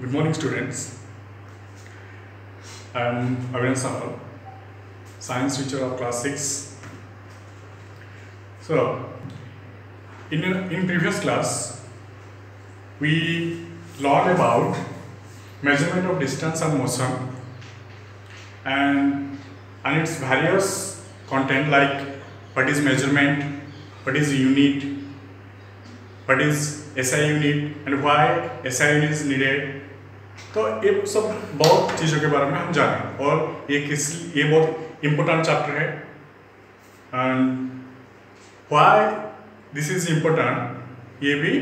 Good morning, students. I am Avinash Samal, science teacher of class 6. So, in, in previous class, we learned about measurement of distance and motion and, and its various content like what is measurement, what is unit, what is SI unit and why SI unit needed तो ये सब बहुत चीज़ों के बारे में हम जाने और ये किस, ये बहुत इम्पोर्टेंट चैप्टर है। And why this is important ये भी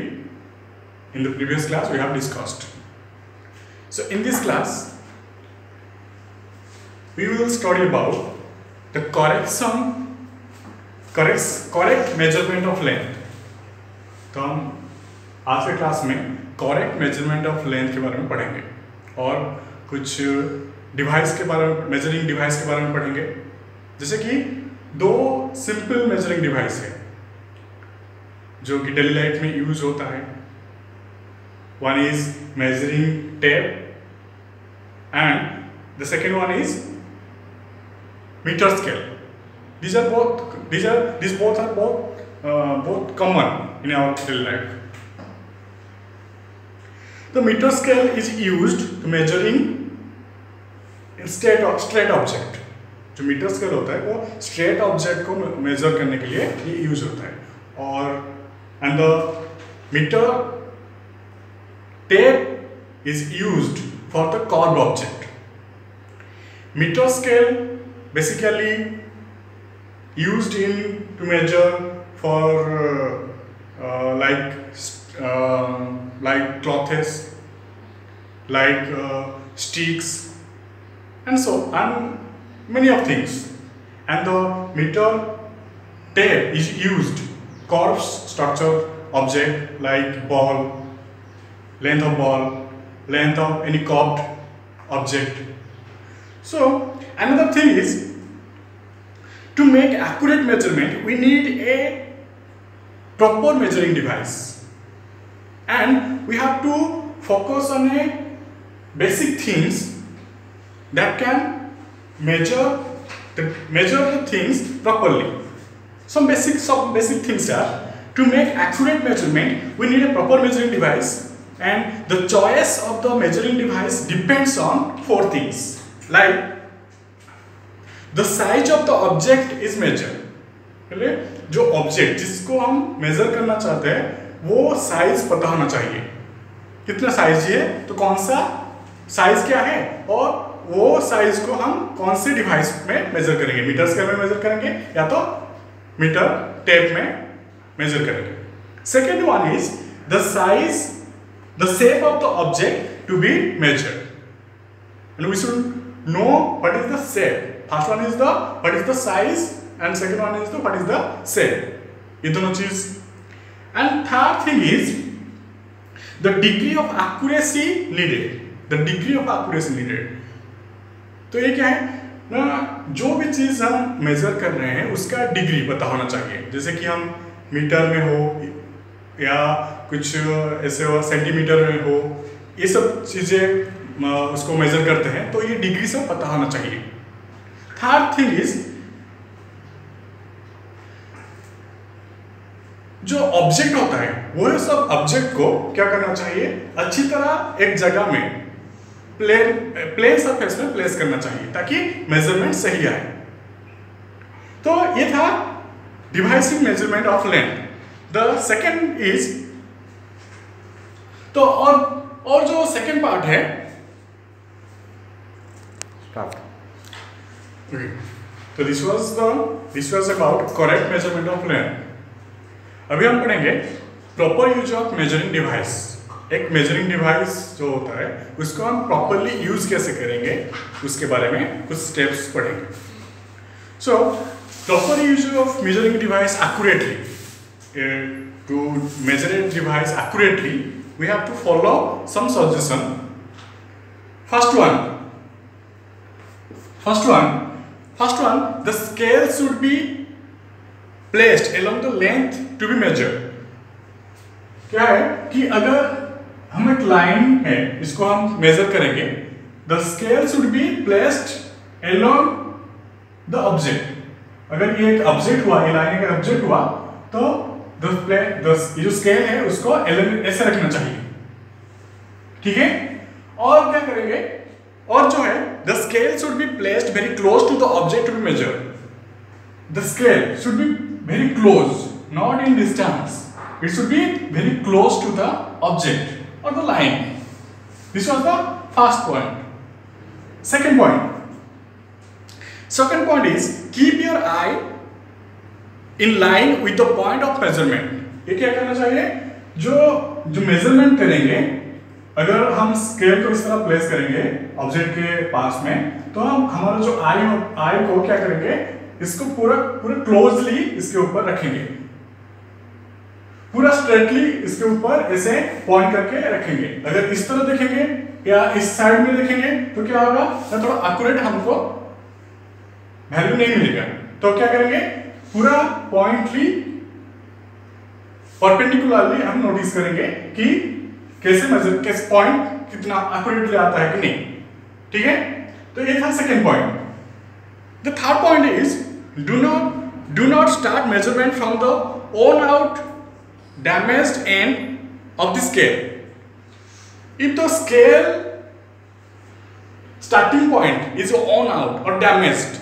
in the previous class we have discussed so in this class we will study about the correction correct correct measurement of length तो हम आज के क्लास में करेक्ट मेज़रमेंट ऑफ़ लेंथ के बारे में पढ़ेंगे और कुछ डिवाइस के बारे में मेजरिंग डिवाइस के बारे में पढ़ेंगे। जैसे कि दो सिंपल मेजरिंग डिवाइस है जो कि डेली लाइफ में यूज़ होता है। One is measuring tape and the second one is metre scale are both these are these both are both uh, both common in our daily life metre scale is use to to measuring straight straight object. जो metre scale होता है, वो straight object को major करने के लिए use होता है। और and the metre tape is use for the cord object metre scale basically use in to measure for like like clothes like uh, sticks and so and many of things. And the meter tape is used curves structure object like ball length of ball length of any curved object. So another thing is to make accurate measurement we need a proper measuring device. And we have to focus on a basic things that can measure the measure the things properly some basic some basic things are to make accurate measurement we need a proper measuring device and the choice of the measuring device depends on four things like the size of the object is measure जो object जिसको हम major करना चाहते हैं वो size पता होना चाहिए। कितना साइज़ है तो कौन सा साइज़ क्या है? और वो साइज़ को हम कौन से डिवाइस में मेजर करेंगे? मीटर स्केल में मेजर करेंगे या तो मीटर टेप में मेजर करेंगे? Second one is the size the shape of the object to be measured and we should know what is the shape first one is the what is the size and second one is the what is the shape ये दोनों चीज़ and third thing is the degree of accuracy needed the degree of accuracy needed तो ये क्या है? ना, जो भी चीज़ हम मेजर कर रहे हैं, उसका डिग्री पता होना चाहिए। जैसे कि हम मीटर में हो, या कुछ ऐसे हो सेंटीमीटर में हो, ये सब चीज़ें उसको मेजर करते हैं तो ये डिग्री से पता होना चाहिए। थर्ड थिंग इज़ जो ऑब्जेक्ट होता है वो सब ऑब्जेक्ट को क्या करना चाहिए अच्छी तरह एक जगह में प्लेन प्लेन सरफेस में प्लेस करना चाहिए ताकि मेज़रमेंट सही आए तो ये था devising measurement of length the second is तो और और जो सेकेंड पार्ट है. Okay. So this was the this was about correct measurement of length. अभी हम पढ़ेंगे proper use of measuring device एक मेजरिंग डिवाइस जो होता है, उसको हम प्रॉपरली यूज़ कैसे करेंगे, उसके बारे में कुछ स्टेप्स पढ़ेंगे। So proper use of measuring device accurately to measure device accurately, we have to follow some suggestion. First one. First one. First one, the scale should be placed along the length to be measured. क्या है कि अगर हम एक line है, इसको हम measure करेंगे the scale should be placed along the object अगर ये एक ऑब्जेक्ट हुआ, ये लाइन का ऑब्जेक्ट हुआ तो द द ये जो स्केल है, उसको ऐसे रखना चाहिए। ठीक है? और क्या करेंगे? और जो है the scale should be placed very close to the object to be measure the scale should be very close not in distance it should be very close to the object और the line this was the first point second point second point is keep your eye in line with the point of measurement ये क्या करना चाहिए? जो जो measurement करेंगे, अगर हम स्केल को इस तरह प्लेस करेंगे ऑब्जेक्ट के पास में तो हम, हमारा जो आई आई को क्या करेंगे? इसको पूरा पूरा क्लोजली इसके ऊपर रखेंगे। पूरा स्ट्रेटली इसके ऊपर ऐसे पॉइंट करके रखेंगे। अगर इस तरह देखेंगे या इस साइड में देखेंगे तो क्या होगा? थोड़ा एक्यूरेट हमको वैल्यू नहीं मिलेगा। तो क्या करेंगे? पूरा पॉइंटली परपेंडिकुलरली हम नोटिस करेंगे कि कैसे मेजर कैसे पॉइंट कितना एक्यूरेटली आता है कि नहीं। ठीक है? तो ये था second point the third point is do not do not start measurement from the worn out damaged end of the scale if the scale starting point is worn out और डैमेज्ड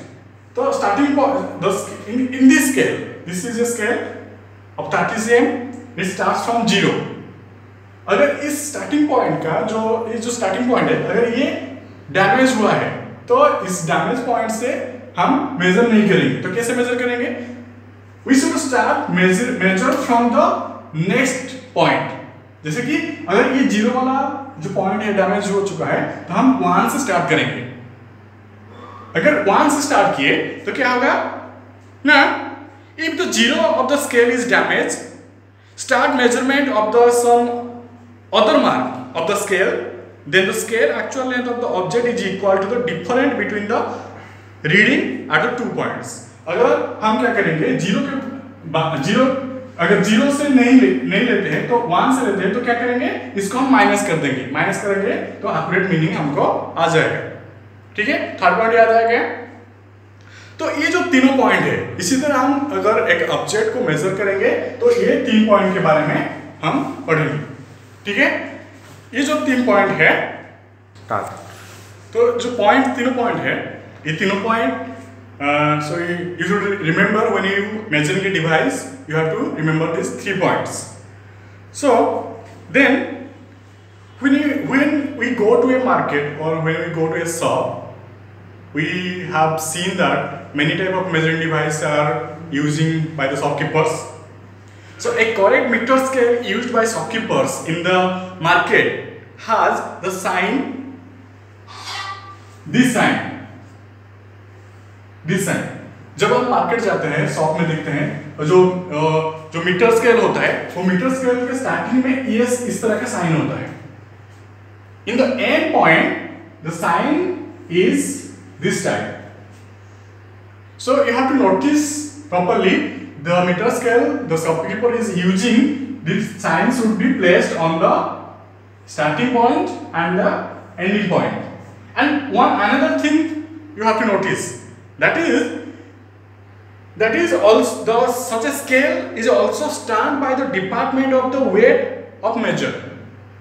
तो starting point in in this scale this is a scale of 30 cm it starts from zero. अगर इस starting point का, जो, ये जो starting point है, अगर ये डैमेज हुआ है तो इस डैमेज पॉइंट से हम मेजर नहीं करेंगे। तो कैसे मेजर करेंगे? Measure measure from the next point जैसे कि अगर ये ज़ीरो वाला जो पॉइंट है डैमेज हो चुका है तो हम वहाँ से स्टार्ट करेंगे। अगर वहाँ से स्टार्ट किए तो क्या होगा? ना if the zero of the scale is damage start measurement of the some other mark of the scale then the scale actual length of the object is equal to the difference between the reading at the two points. अगर हम क्या करेंगे zero के zero अगर zero से नहीं ले, नहीं लेते हैं तो वन से लेते हैं तो क्या करेंगे? इसको हम माइनस कर देंगे। माइनस करेंगे तो एक्यूरेट मीनिंग हमको आ जाएगा। ठीक है? थर्ड पॉइंट याद आ गया? तो ये जो तीनों पॉइंट है इसी तरह हम अगर एक ऑब्जेक्ट को मेजर करेंगे तो ये तीन पॉइंट के बारे में हम पढ़ेंगे। ठीक है? ये जो तीन पॉइंट है तो जो पॉइंट तीनों पॉइंट है ये तीनों point so you should remember when you measuring a device you have to remember this three points so then when you when we go to a market or when we go to a shop we have seen that many type of measuring devices are using by the shopkeepers So a correct meter scale used by shopkeepers in the market has the sign, this sign, this sign. जब हम market जाते हैं shop में देखते हैं जो जो metre scale होता है वो मीटर स्केल के स्टार्टिंग में एस इस तरह का साइन होता है in the end point the sign is this type so you have to notice properly the meter scale the shopkeeper is using this sign should be placed on the starting point and the ending point and one another thing you have to notice that is that is also the such a scale is also stand by the department of the weight of measure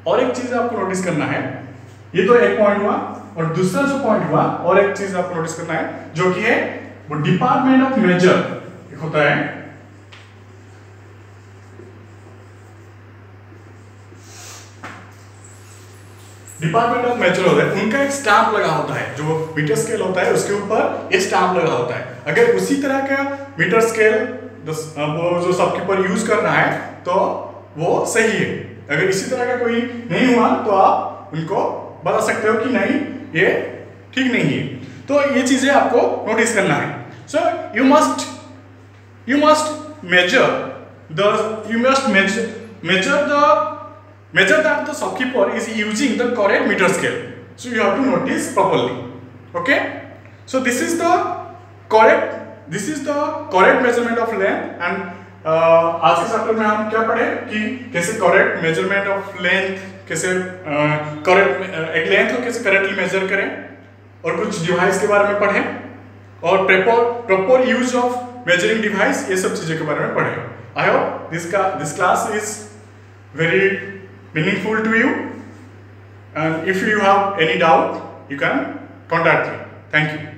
और एक चीज़ आपको notice करना है ये तो एक point हुआ और दूसरा जो पॉइंट हुआ और एक चीज़ आपको नोटिस करना है जो कि है वो डिपार्टमेंट ऑफ़ मेजर होता है डिपार्टमेंट ऑफ़ मेजर होता है, उनका एक स्टाम्प लगा होता है, जो मीटर स्केल होता है, उसके ऊपर एक स्टाम्प लगा होता है। अगर उसी तरह का मीटर स्केल वो जो सबकीपर यूज़ करना है तो वो सही है। अगर इसी तरह का कोई नहीं हुआ तो आप उनको बता सकते हो कि नहीं, ये ठीक नहीं है। तो ये चीज़ें आपको नोटिस करना है। So you must you must measure the you must measure measure the measure that the shopkeeper is using the correct meter scale. So you have to notice properly. Okay. So this is the correct this is the correct measurement of length and आज के chapter में हम क्या पढ़े कि कैसे correct measurement of length कैसे correct एक लेंथ को कैसे करेक्टली मेजर करें और कुछ डिवाइस के बारे में पढ़े और proper proper use of measuring device ये सब चीज़ों के बारे में पढ़े आई होप दिस का this class is very meaningful to you. And if you have any doubt, you can contact me. Thank you.